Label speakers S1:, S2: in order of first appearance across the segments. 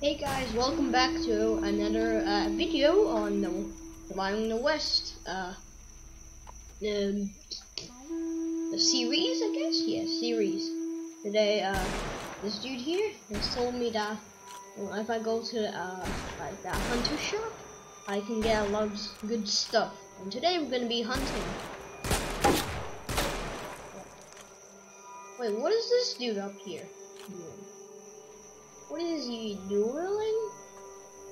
S1: Hey guys, welcome back to another uh, video on the Surviving the West uh, um, the series, I guess. Yeah, series. Today, uh, this dude here has told me that well, if I go to uh, like that hunter shop, I can get a lot of good stuff. And today we're gonna be hunting. Wait, what is this dude up here doing? What is he doing?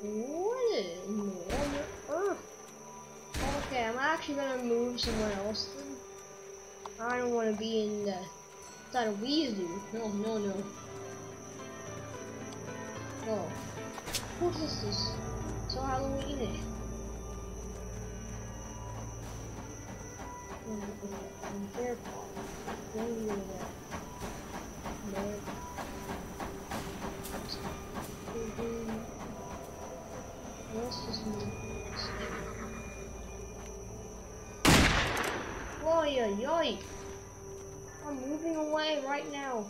S1: What in the earth? Okay, I'm actually gonna move somewhere else then. I don't want to be in the of these dude. No, no, no. Oh. What is this? So Halloweenish. Bear paw. Don't do that. Bear Let's just move. Oi! I'm moving away right now.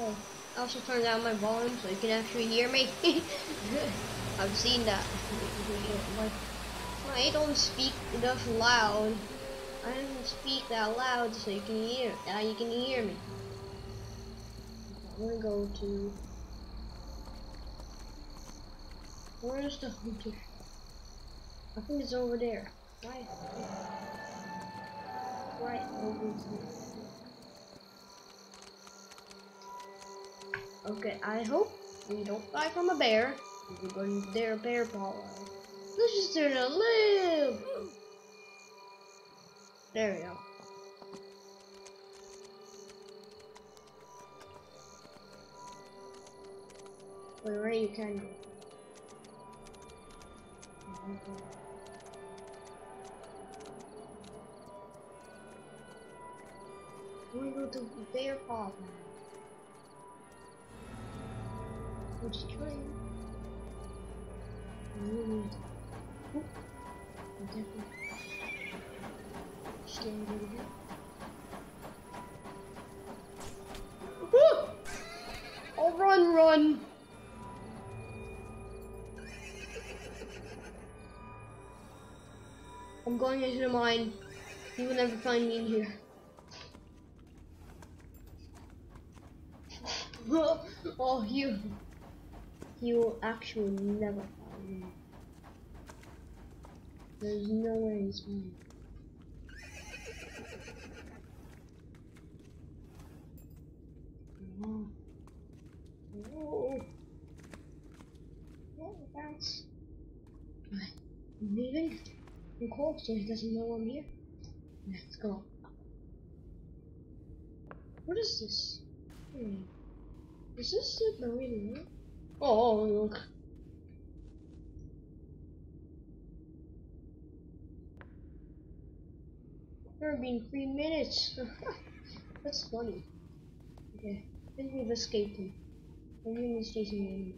S1: Oh, I also turned down my volume so you can actually hear me. I've seen that. I don't speak enough loud. I don't speak that loud so you can hear. Now you can hear me. I'm gonna go to. Where's the hunter? I think it's over there. Right. Right over there. Okay, I hope we don't die from a bear. We're going to their bear paw. Let's just turn a live. There we go. Where you can go. To paw now. We'll just try. Ooh. I'm definitely scared a! Oh, run, run! I'm going into the mine. You will never find me in here. Oh, you. You will actually never find me. There's no way he's. Oh. Oh. Oh, that's. I'm leaving. I'm cold, so he doesn't know I'm here. Let's go. What is this? Hmm. Is this submarine? Oh, look. There have been three minutes. That's funny. Okay, I think we've escaped him. Everything is chasing me.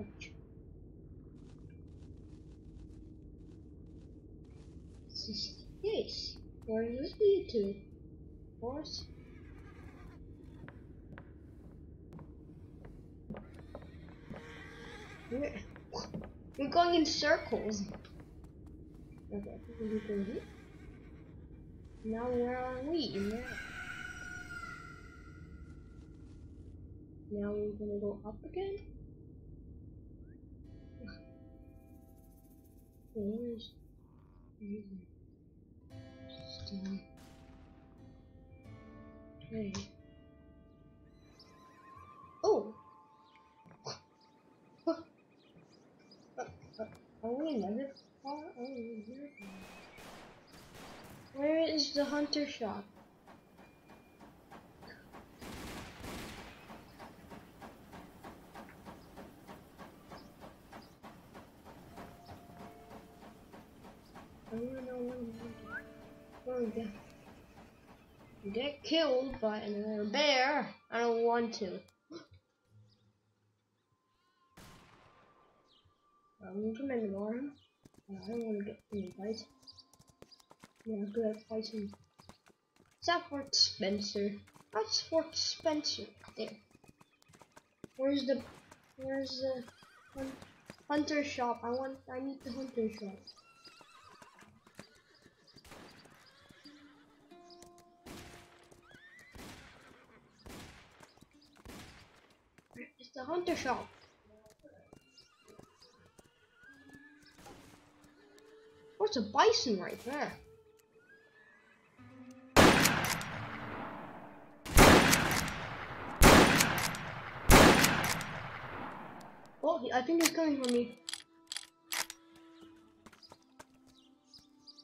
S1: Ouch. This is yes. This lead to? Of course. We're, we're going in circles. Okay, we go here. Now where are we? Now, now we're gonna go up again. Where's Okay. Oh. Are we another Where is the hunter shop? I wanna know going. Get, killed by another bear. I don't want to. I'm from anymore. I don't want to get any fight. Yeah, good at fighting. Is that Fort Spencer? That's Fort Spencer. There. Where's the where's the hun hunter shop? I want I need the hunter shop. The hunter shop. What's a bison right there? Oh, I think he's coming for me.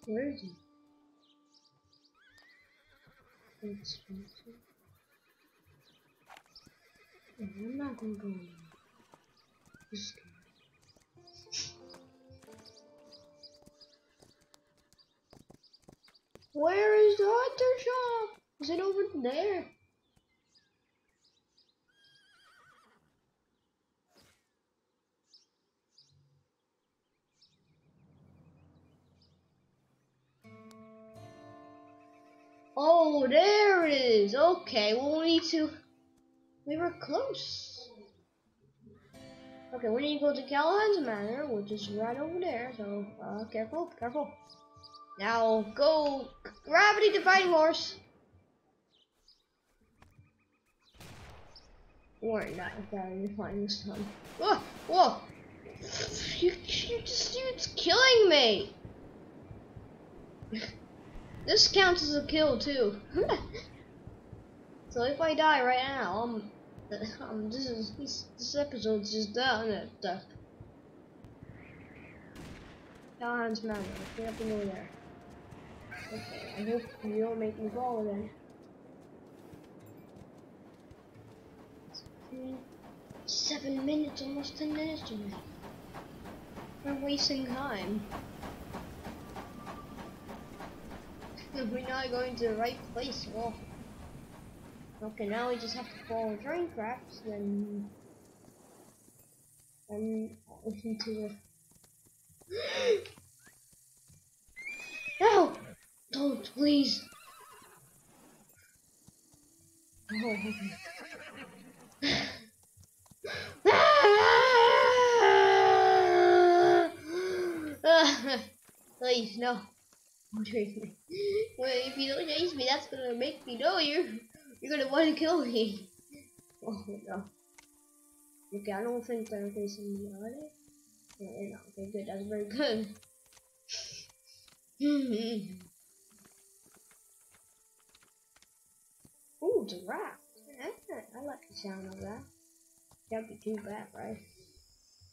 S1: Where is he? I'm not gonna go in. Just Where is the hunter shop? Is it over there? Oh, there it is. Okay, well, we need to. We were close. Okay, we need to go to Callahan's Manor, which is right over there. So, uh, careful, careful. Now, go gravity defying horse. Or not gravity defying this time. Whoa, whoa! You, you just, it's killing me. This counts as a kill too. so if I die right now, I'm, I'm this is this, this episode's just done at death. Callahan's Manor. We have to go there. Okay, I hope you don't make me fall again. Seven minutes, almost ten minutes already. We're wasting time. If we're not going to the right place, well. Okay, now we just have to follow train tracks, then. And listen to the. no! Don't, please! Oh, please, no. Don't chase me. Well, if you don't chase me, that's gonna make me know you. You're gonna want to kill me. Oh no. Okay, I don't think they're facing me, are they? Yeah, not. Okay, good. That's very good. Ooh, giraffe. I like the sound of that. Can't be too bad, right?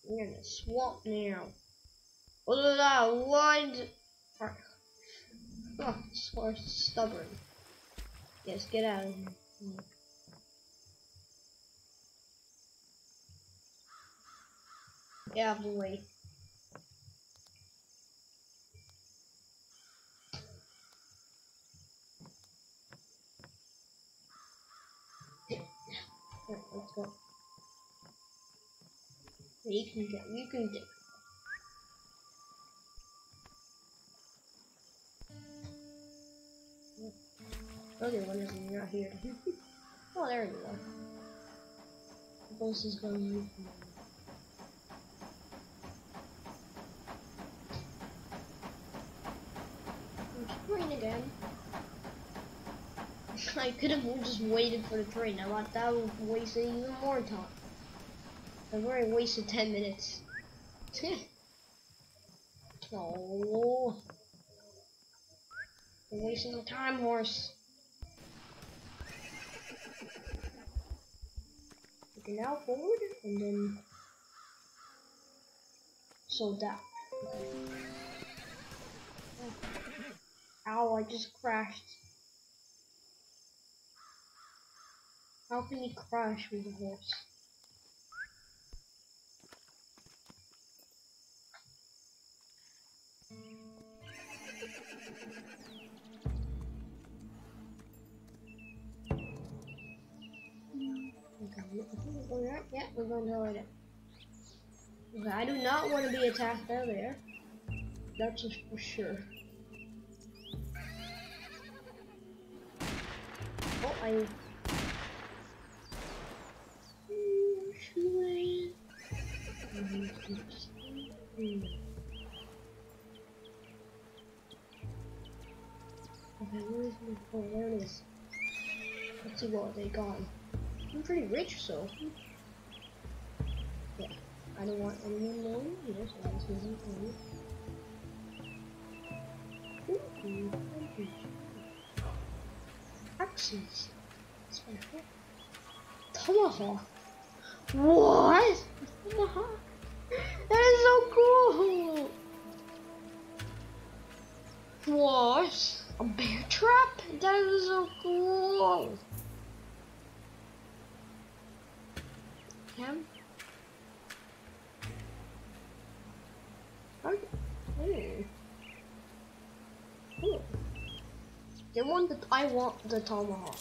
S1: We're the swamp now. Is that? One. Oh, or stubborn. Yes, get out of here. Get out of the way. let's go. You can get, you can get. Okay, one is not here. oh, there you are. The boss is going to. Train again. I could have just waited for the train. I thought that would waste even more time. I've already wasted 10 minutes. oh. Wasting time, horse. Now forward, and then so that. Ow, I just crashed. How can you crash with a horse? Yeah, we're going to it. Okay, I do not want to be attacked earlier. That's for sure. Oh, I. Mm, okay, where is my phone? There it is. Let's see what they got. I'm pretty rich, so. Yeah, I don't want anyone knowing. Yes, I was using phone. Axes. Tomahawk. What? Tomahawk? That is so cool. What? A bear trap? That is so cool. Him? Okay. Cool. They want the I want the tomahawk.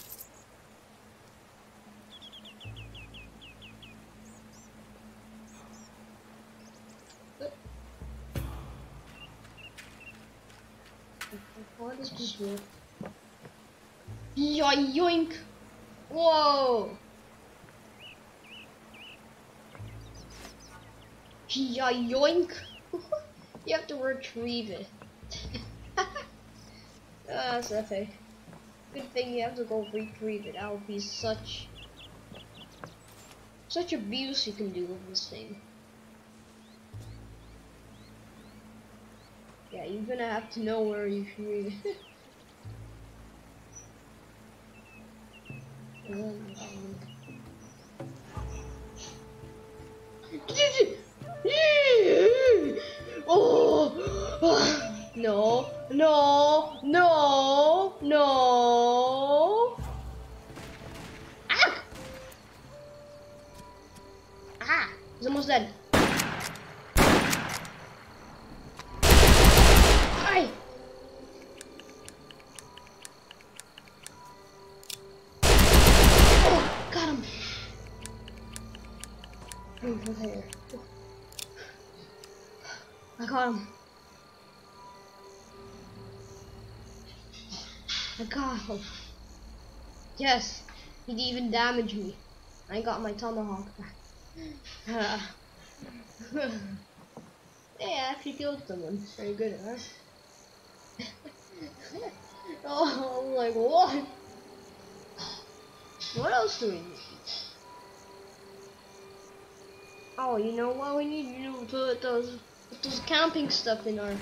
S1: What is this here? Yoink! Whoa! Yoink! you have to retrieve it. Ah, that's epic. Good thing you have to go retrieve it. That would be such such abuse you can do with this thing. Yeah, you're gonna have to know where you read it. oh! No, no, no, no. Ah! Ah, he's almost dead. Hi. Oh, got him. Over there. I him. I got him. Yes, he even damage me. I got my tomahawk back. hey, I actually killed someone. Very good, huh? oh, I'm like, what? What else do we need? Oh, you know what we need to do? Put those, those camping stuff in our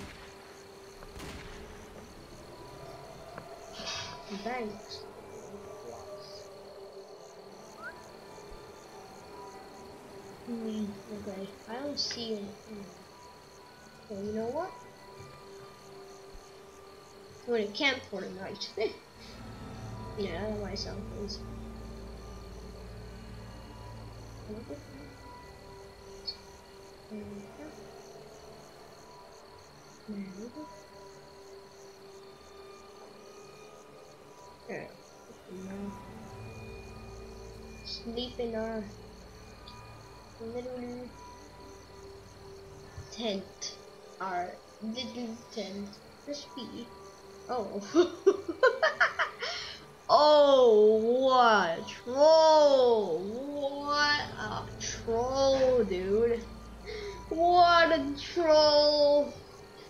S1: Thanks. Hmm, okay, I don't see anything. Okay, you know what? I'm gonna camp for the night. yeah, I don't myself is. Okay. Sleep our little tent. Our little tent. Crispy. Oh. oh, what a troll. What a troll, dude. What a troll.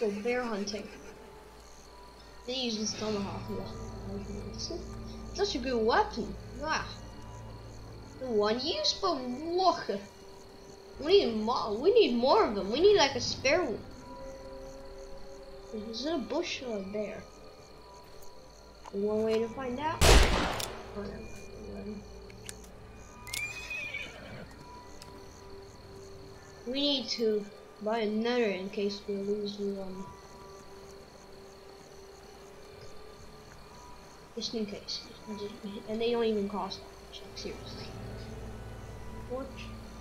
S1: go bear hunting. They use this tomahawk. Such a good weapon. Wow. The one used for water. We need more. We need more of them. We need like a spare one. Is it a bush or a bear? One way to find out. We need to buy another in case we lose one. Just in case. And they don't even cost much, like seriously. What?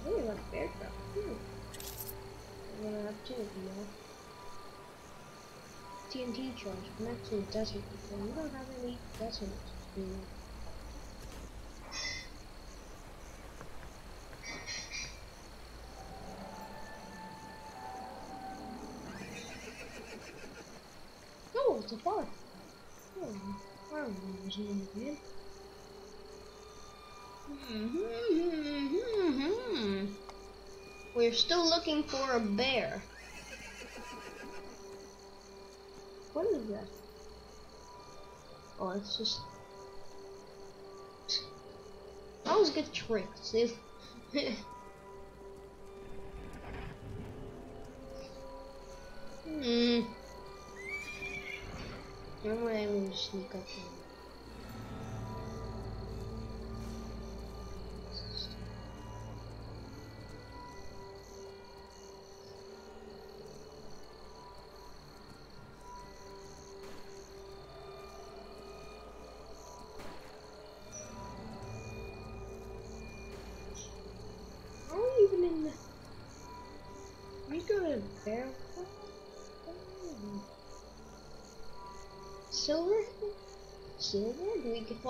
S1: Really like bear trap. Hmm. I'm gonna have two of them now. TNT charge. Connect to the desert before. We don't have any desert. Still looking for a bear. What is that? Oh, it's just. I always get tricked. See? hmm. I'm gonna sneak up here.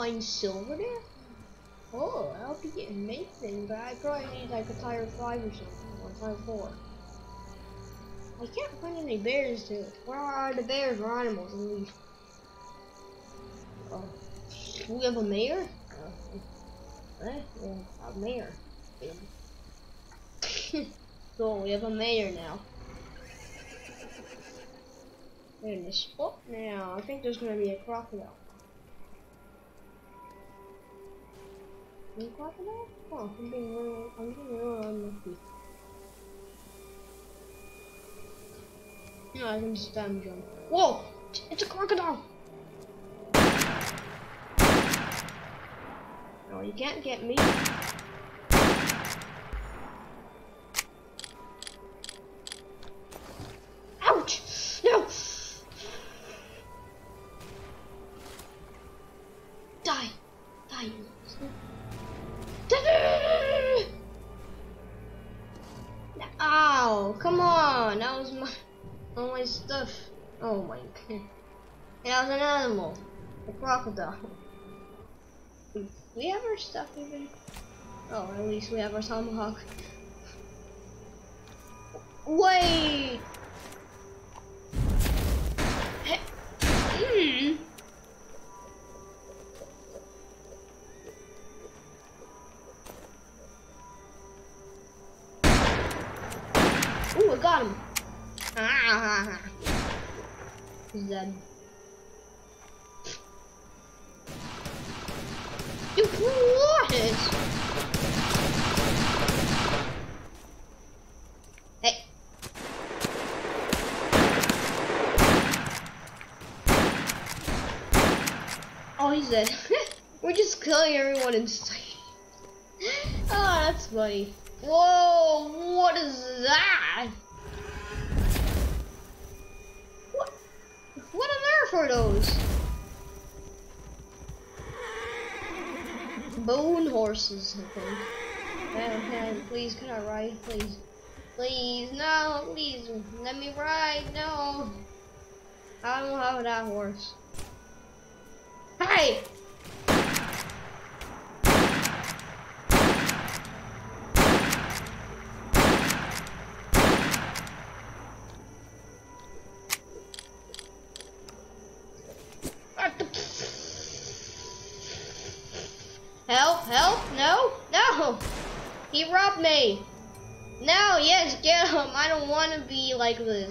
S1: Find silver there? Oh, that'll be getting amazing, but I probably need like a tire 5 or something, or tire 4. I can't find any bears to Where are the bears or animals at least? Oh. We have a mayor? Uh, eh? Yeah, a mayor. so we have a mayor now. in this spot now. I think there's to be a crocodile. A crocodile? Oh, I'm being really, I'm being. No, I can just damn. Whoa! It's a crocodile! No, you can't get me. Oh my god. That was an animal. A crocodile. we have our stuff even? Oh, at least we have our tomahawk. Wait! Dead. You what? Hey. Oh, he's dead. We're just killing everyone in sight. oh, that's funny. Whoa, what is that? For those. Bone horses, I think. Okay, please, can I ride? Please. Please, no, please, let me ride, no. I don't have that horse. Hey! Like this.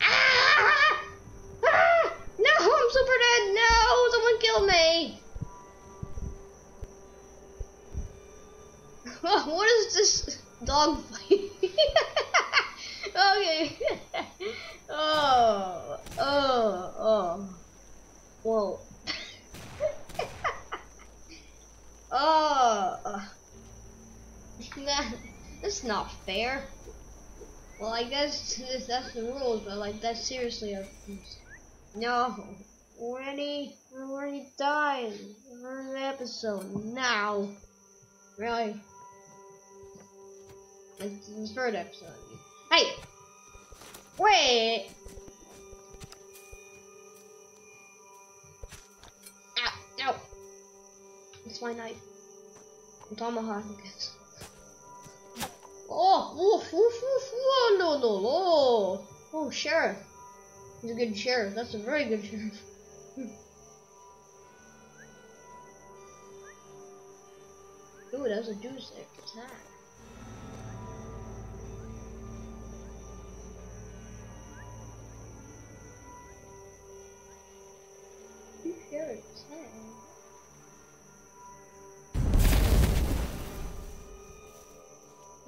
S1: Ah! Ah! No, I'm super dead. No, someone kill me. what is this? Dog fight. okay. oh, oh, oh. Whoa. oh. that's not fair. Guess this, that's the rules, but like that's seriously a no. Already, already died. First episode now. Really? It's the third episode. Hey! Wait! It's my knife. Tomahawk. Oh, oof, oof, oof, oh, no, no, oh, oh, sheriff. He's a good sheriff. That's a very good sheriff. Hmm. Ooh, that was a deuce attack.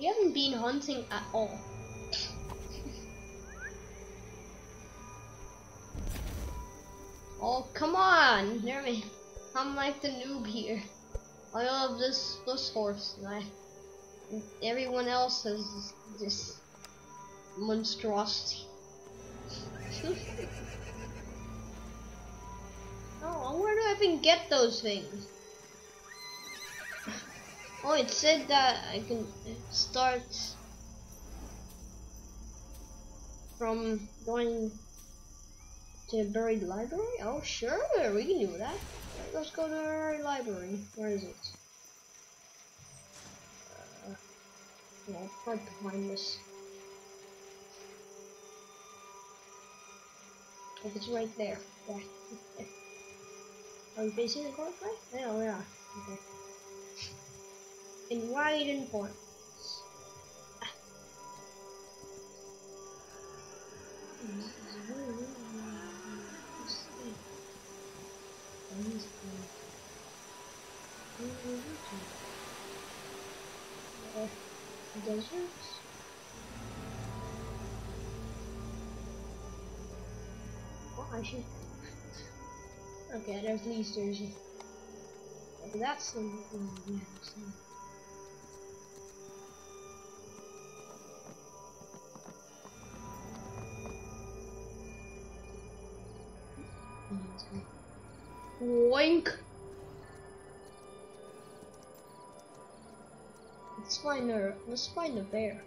S1: You haven't been hunting at all. Oh, come on! Hear me. I'm like the noob here. I love this this horse, and I everyone else has this monstrosity. oh, where do I even get those things? Oh, it said that I can start from going buried library? Oh, sure, we can do that. Let's go to our library. Where is it? Uh, yeah, to find this. Oh, it's right there. Yeah. Are we facing the right? Yeah, we are. Okay in wide and deserts. Oh, I should. Okay, there's at least there's. That's the. Yeah, hmm, Oink. Find let's find a bear.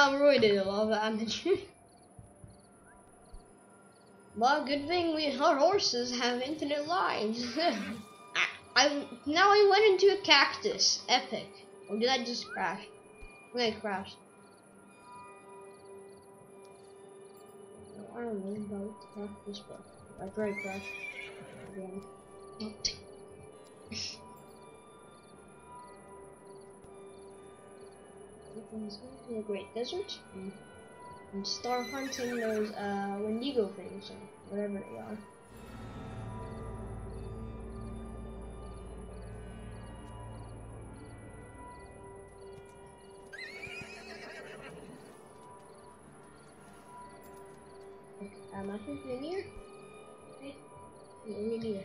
S1: I'm really a lot of damage. well, good thing we our horses have infinite lives. I, I now I went into a cactus. Epic. Or did I just crash? I I crashed. I don't know about cactus, but I probably crashed again. He's going to the Great Desert and, and start hunting those uh, Wendigo things or whatever they are. Um, I think linear. Okay. Linear.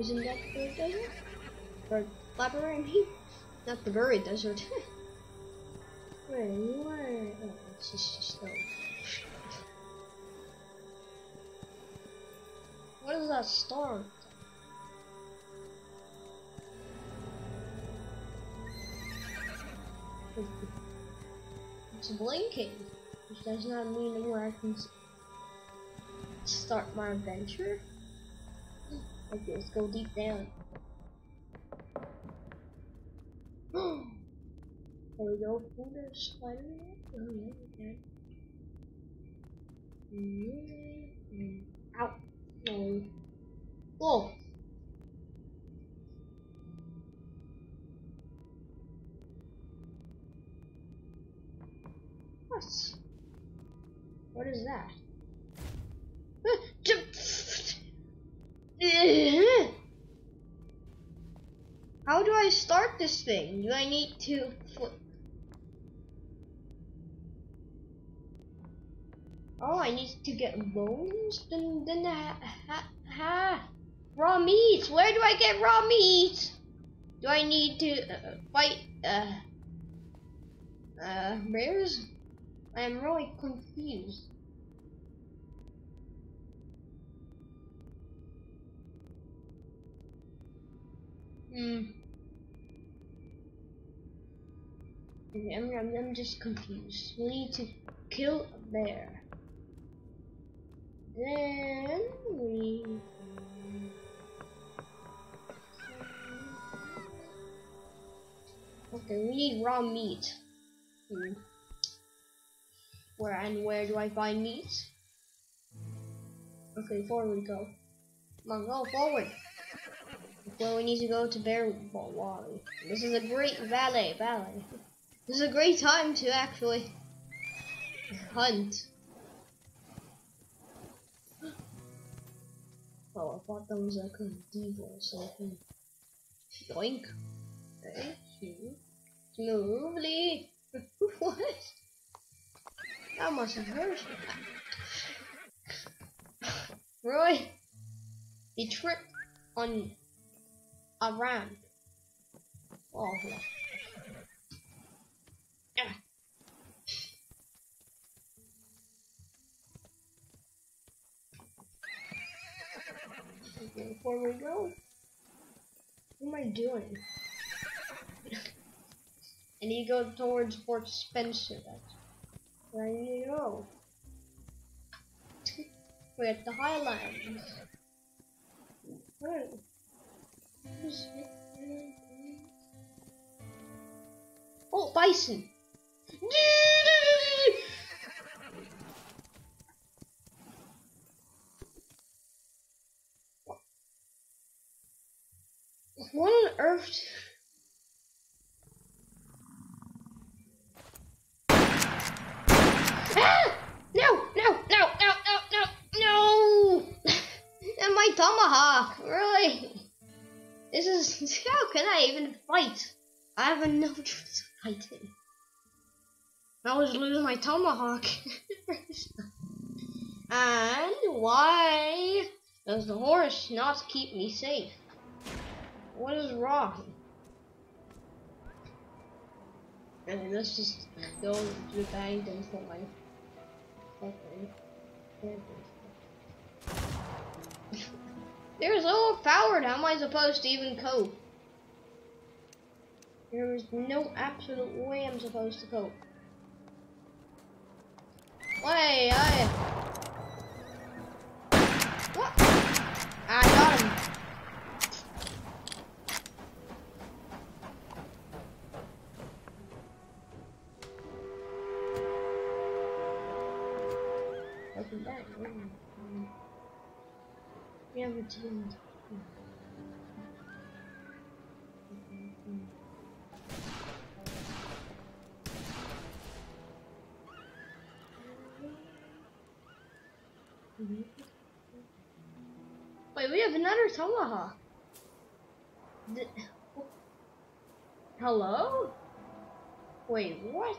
S1: Isn't that the desert? Or labyrinth? Not the buried desert. Wait, where? Oh, it's just a stone. What is that storm? It's blinking, which does not mean where I can start my adventure. Hmm, okay, let's go deep down. There we go. Oh, Spider-Man. Oh, yeah, okay. Mm, Ow. No. Whoa. What? What is that? How do I start this thing? Do I need to flip? Oh, I need to get bones? Then, then, ha, ha, ha. Raw meat! Where do I get raw meat? Do I need to uh, fight, uh, uh, bears? I am really confused. Hmm. I'm, I'm, I'm just confused. We need to kill a bear. Then we. Okay, we need raw meat. Hmm. Where and where do I find meat? Okay, forward we go. Come on, go forward. Well, we need to go to Bear Wally. This is a great valet, valet. This is a great time to actually hunt. Oh, I thought that was like a diva or something. Yoink. Okay, smoothly. what? That must have hurt. Roy, he tripped on a ramp. Oh, yeah. Before we go, what am I doing? I need to go towards Fort Spencer. That's where I need to go. We're at the Highlands. Oh, bison! Tomahawk. and why does the horse not keep me safe? What is wrong? And let's just go to the bank and fly. Okay. They're so overpowered. How am I supposed to even cope? There is no absolute way I'm supposed to cope. Way, I. What? Ah, I got him. Welcome back. We have a team. Wait, we have another tomahawk. The Hello? Wait, what?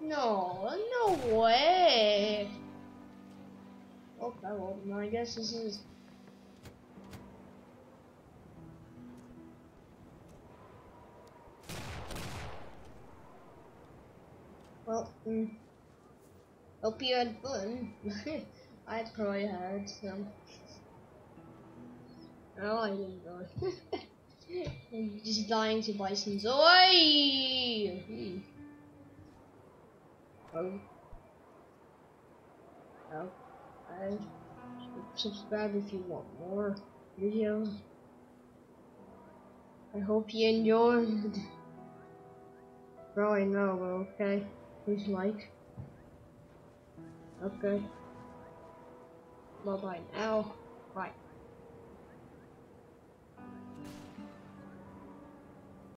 S1: No, no way. Okay, well, I guess this is. Well, mm, hope you had fun. I probably had some. Oh, I didn't go. just dying to bisons. Oi! Hmm. Oh. Oh. I subscribe if you want more videos. I hope you enjoyed. Probably no, but okay. Please like. Okay. Bye bye now. Right.